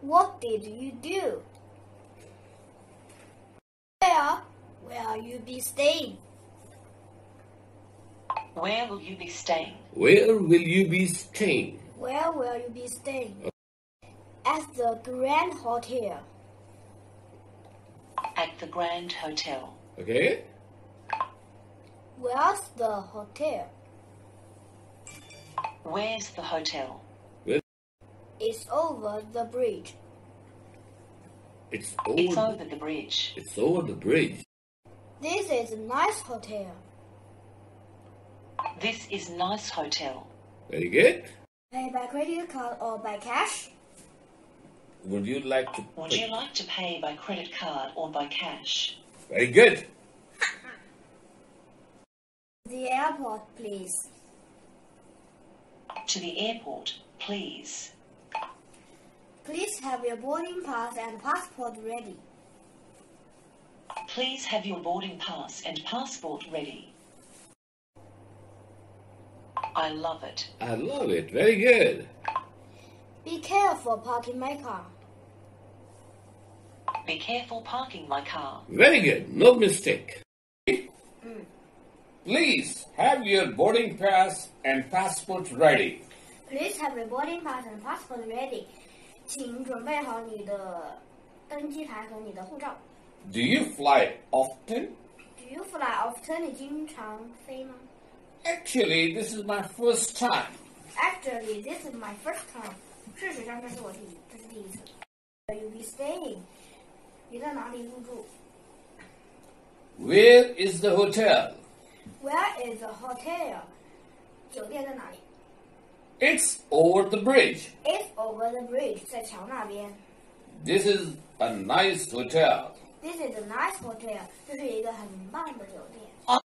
What did you do? Where will you be staying? Where will you be staying? Where will you be staying? Where will you be staying? At the Grand Hotel. At the Grand Hotel. Okay? Where's the hotel? Where's the hotel? It's over the bridge. It's It's over. over the bridge. It's over the bridge. This is a nice hotel. This is nice hotel. Very good. Pay by credit card or by cash? Would you like to? Would you like to pay by credit card or by cash? Very good. The airport, please. To the airport, please. Please have your boarding pass and passport ready. Please have your boarding pass and passport ready. I love it. I love it. Very good. Be careful parking my car. Be careful parking my car. Very good. No mistake. Hmm. Please have your boarding pass and passport ready. Please have your boarding pass and passport ready. 请准备好你的登机牌和你的护照。 Do you fly often? Do you fly often？你经常飞吗 Actually, this is my first time. Actually, this is my first time. 事实上，这是我第一，这是第一次。Where you be staying？你在哪里入住 Where is the hotel?？Where is the hotel？酒店在哪里 It's over the bridge. ？It's over the bridge，在桥那边。 This is a nice hotel. This is a nice hotel，这是一个很棒的酒店。